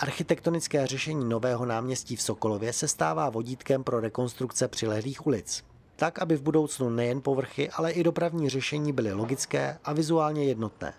Architektonické řešení nového náměstí v Sokolově se stává vodítkem pro rekonstrukce přilehlých ulic. Tak, aby v budoucnu nejen povrchy, ale i dopravní řešení byly logické a vizuálně jednotné.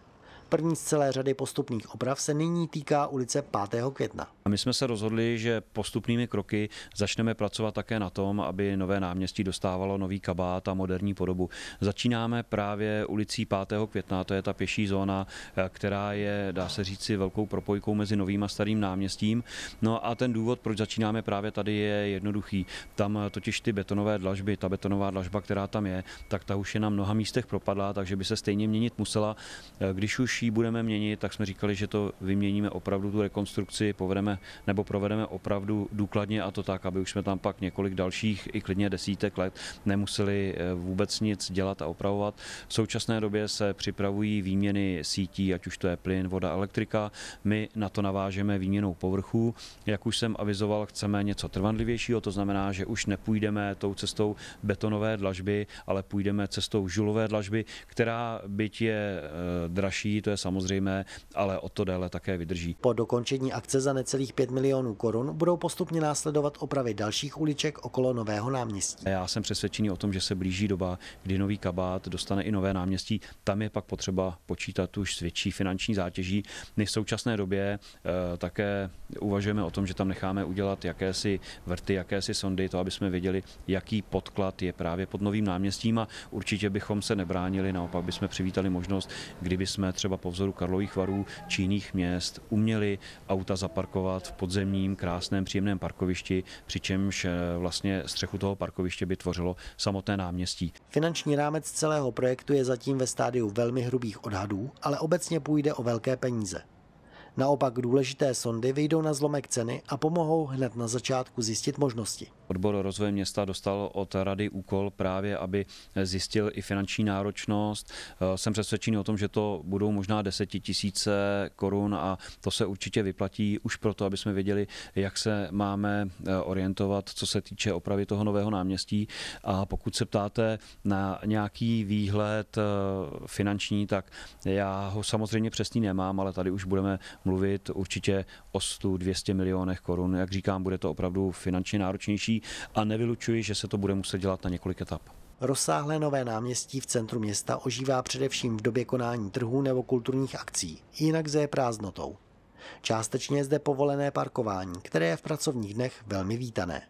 První z celé řady postupných oprav se nyní týká ulice 5. května. My jsme se rozhodli, že postupnými kroky začneme pracovat také na tom, aby nové náměstí dostávalo nový kabát a moderní podobu. Začínáme právě ulicí 5. května, to je ta pěší zóna, která je, dá se říci, velkou propojkou mezi novým a starým náměstím. No a ten důvod, proč začínáme právě tady, je jednoduchý. Tam totiž ty betonové dlažby, ta betonová dlažba, která tam je, tak ta už je na mnoha místech propadla, takže by se stejně měnit musela. Když už ji budeme měnit, tak jsme říkali, že to vyměníme opravdu tu rekonstrukci, povedeme nebo provedeme opravdu důkladně a to tak, aby už jsme tam pak několik dalších i klidně desítek let nemuseli eh, vůbec nic dělat a opravovat. V současné době se připravují výměny sítí, ať už to je plyn, voda, elektrika. My na to navážeme výměnou povrchů. Jak už jsem avizoval, chceme něco trvanlivějšího, to znamená, že už nepůjdeme tou cestou betonové dlažby, ale půjdeme cestou žulové dlažby, která byť je eh, dražší, to je samozřejmé, ale o to déle také vydrží. Po dokončení akce za necelých 5 milionů korun budou postupně následovat opravy dalších uliček okolo Nového náměstí. Já jsem přesvědčený o tom, že se blíží doba, kdy nový kabát dostane i nové náměstí. Tam je pak potřeba počítat už s větší finanční zátěží. My v současné době e, také uvažujeme o tom, že tam necháme udělat jakési vrty, jakési sondy, to aby jsme věděli, jaký podklad je právě pod novým náměstím a určitě bychom se nebránili, naopak bychom přivítali možnost, kdyby jsme třeba po vzoru Karlových varů či jiných měst uměli auta zaparkovat v podzemním, krásném, příjemném parkovišti, přičemž eh, vlastně střechu toho parkoviště by tvořilo samotné náměstí. Finanční rámec celého projektu je zatím ve stádiu velmi hrubých odhadů, ale obecně půjde o velké peníze. Naopak důležité sondy vyjdou na zlomek ceny a pomohou hned na začátku zjistit možnosti. Odbor rozvoje města dostal od rady úkol právě, aby zjistil i finanční náročnost. Jsem přesvědčený o tom, že to budou možná desetitisíce korun a to se určitě vyplatí už proto, aby jsme věděli, jak se máme eh, orientovat, co se týče opravy toho nového náměstí. A pokud se ptáte na nějaký výhled eh, finanční, tak já ho samozřejmě přesný nemám, ale tady už budeme mluvit určitě o 100-200 milionech korun. Jak říkám, bude to opravdu finančně náročnější a nevylučuji, že se to bude muset dělat na několik etap. Rozsáhlé nové náměstí v centru města ožívá především v době konání trhů nebo kulturních akcí, jinak je prázdnotou. Částečně je zde povolené parkování, které je v pracovních dnech velmi vítané.